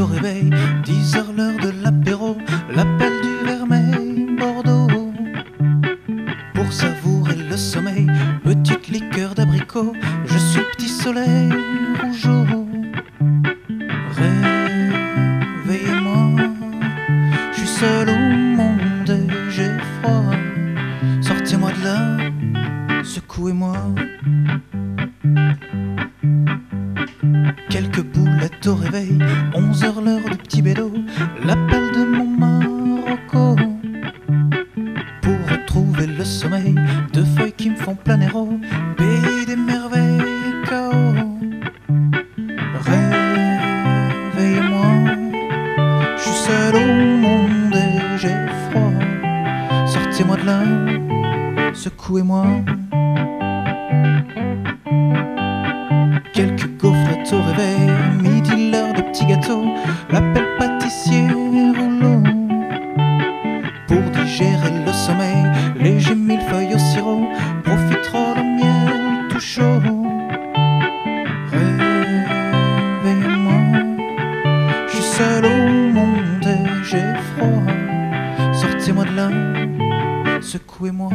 au réveil, 10 heures l'heure de l'apéro, l'appel du vermeil Bordeaux. Pour savourer le sommeil, petite liqueur d'abricot, je suis petit soleil rougeau. Réveillez-moi, je suis seul au monde et j'ai froid. Sortez-moi de là, secouez-moi. Quelques au réveil, 11 heures l'heure du petit bédo, l'appel de mon Marocco. Pour retrouver le sommeil, deux feuilles qui me font planer au pays des merveilles chaos. Réveillez-moi, je suis seul au monde et j'ai froid. Sortez-moi de là, secouez-moi. Quelques gaufrettes au réveil, petits gâteaux, l'appel pâtissier rouleau. Pour digérer le sommeil, léger millefeuille au sirop, profitera le miel tout chaud. Réveillez-moi, je suis seul au monde et j'ai froid. Sortez-moi de là, secouez-moi.